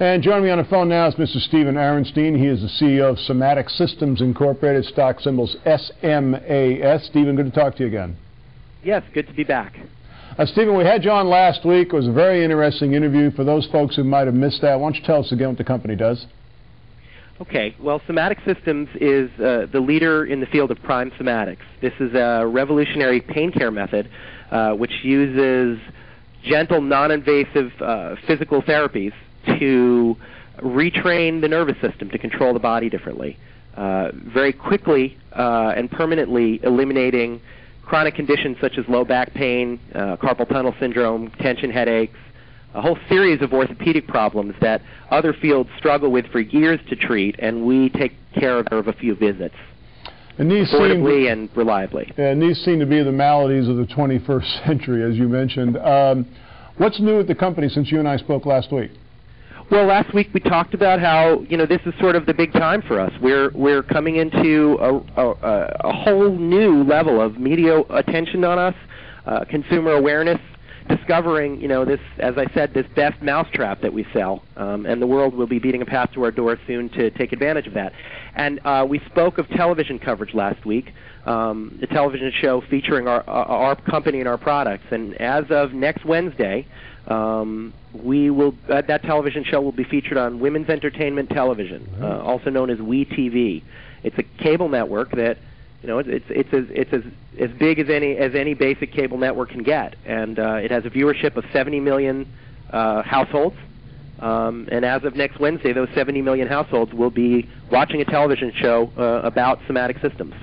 And joining me on the phone now is Mr. Stephen Aronstein. He is the CEO of Somatic Systems Incorporated, stock symbols SMAS. Stephen, good to talk to you again. Yes, good to be back. Uh, Stephen, we had you on last week. It was a very interesting interview. For those folks who might have missed that, why don't you tell us again what the company does? Okay, well, Somatic Systems is uh, the leader in the field of prime somatics. This is a revolutionary pain care method uh, which uses gentle, non-invasive uh, physical therapies to retrain the nervous system to control the body differently, uh, very quickly uh, and permanently eliminating chronic conditions such as low back pain, uh, carpal tunnel syndrome, tension headaches, a whole series of orthopedic problems that other fields struggle with for years to treat, and we take care of of a few visits. And these affordably seem, and reliably. And these seem to be the maladies of the 21st century, as you mentioned. Um, what's new at the company since you and I spoke last week? Well, last week we talked about how you know this is sort of the big time for us. We're we're coming into a, a, a whole new level of media attention on us, uh, consumer awareness, discovering you know this as I said this best mousetrap that we sell, um, and the world will be beating a path to our door soon to take advantage of that. And uh, we spoke of television coverage last week, um, the television show featuring our our company and our products. And as of next Wednesday. Um, we will uh, that television show will be featured on Women's Entertainment Television, uh, also known as WeTV. It's a cable network that you know it's it's it's as it's as as big as any as any basic cable network can get, and uh, it has a viewership of 70 million uh, households. Um, and as of next Wednesday, those 70 million households will be watching a television show uh, about somatic systems.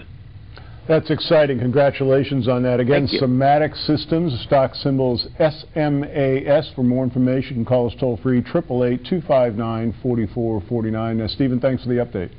That's exciting. Congratulations on that. Again, Somatic Systems, stock symbols SMAS. For more information, call us toll free, 888 259 4449. Stephen, thanks for the update.